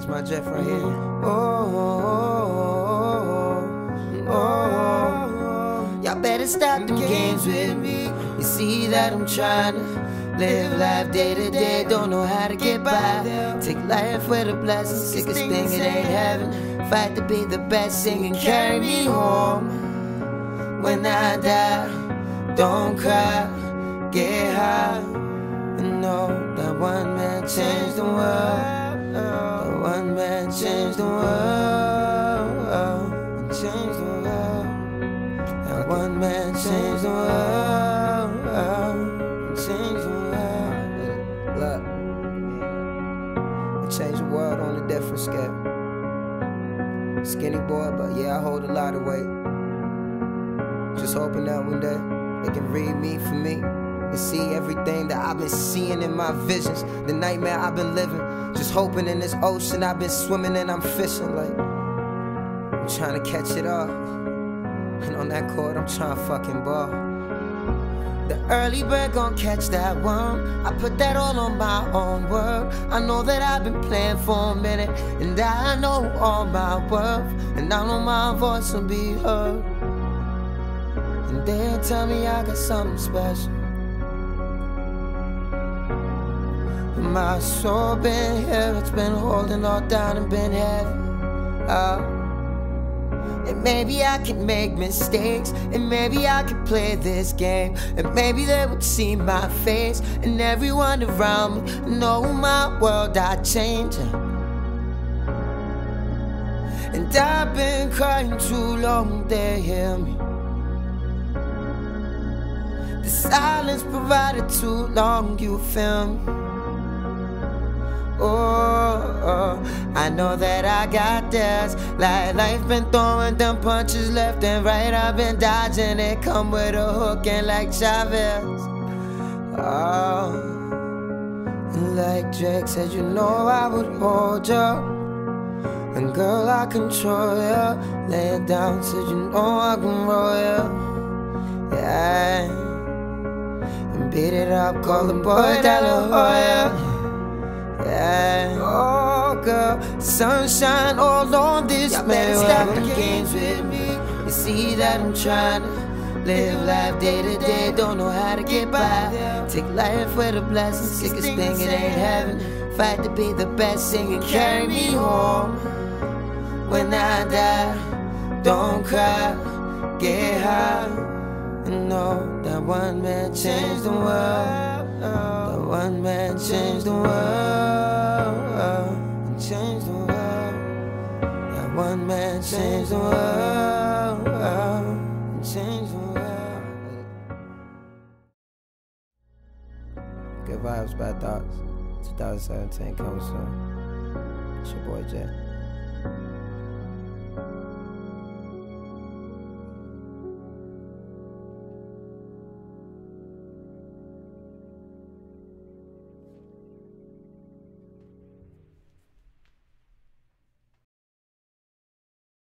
catch my drift right here. Oh, oh, oh, oh. Y'all better stop the games with me. You see that I'm trying to live life day to day. Don't know how to get by. Take life with a blessing. Sickest thing it ain't heaven. Fight to be the best, sing and carry me home. When I die, don't cry, get high. And know that one man changed the world. Changed the world. Changed the world. That one man changed the world. Changed the world. Look, I changed the world on a different scale. Skinny boy, but yeah, I hold a lot of weight. Just hoping that one day they can read me for me and see everything that I've been seeing in my visions, the nightmare I've been living. Just hoping in this ocean I've been swimming and I'm fishing like I'm trying to catch it all. And on that court, I'm trying to fucking ball. The early bird gon' catch that worm. I put that all on my own word. I know that I've been playing for a minute, and I know all my worth, and I know my voice will be heard. And they tell me I got something special. My soul been here, it's been holding all down and been heavy. Oh. And maybe I can make mistakes, and maybe I can play this game, and maybe they would see my face, and everyone around me know my world I change. And I've been crying too long, they hear me. The silence provided too long, you feel me. I know that I got this. Like life been throwing them punches left and right. I've been dodging it, come with a hook and like Chavez. Oh, and like Drake said, you know I would hold you. And girl, I control you. Lay it down, said you know I can roll you. Yeah. And beat it up, call the boy De La Hoya. Yeah. Oh, girl, sunshine all on this Y'all man. Stop the games with me. You see that I'm trying to live life day to day. Don't know how to get by. Take life with a blessing. Sickest thing it ain't heaven. Fight to be the best, sing and carry me home. When I die, don't cry, get high. And know that one man changed the world. That one man changed the world. The world. Changed the world. Good vibes, bad thoughts. 2017 coming soon. It's your boy Jay.